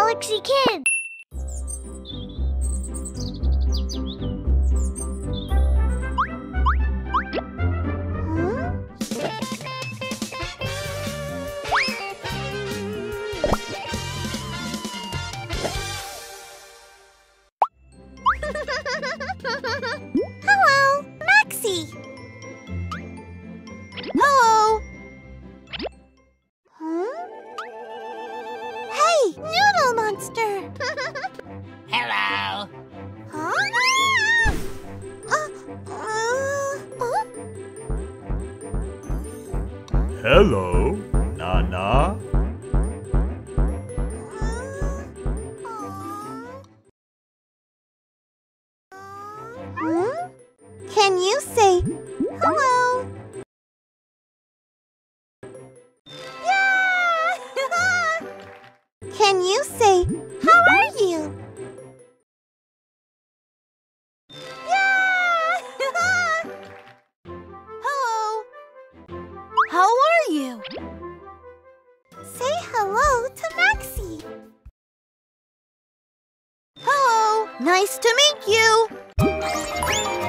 Galaxy Kid. Hello, Maxi. Hello. Hey, Noodle Hello, Nana. Hmm? Can you say hello? Yeah! Can you say how are you? Yeah! Hello. How are say hello to Maxi. Hello. Nice to meet you.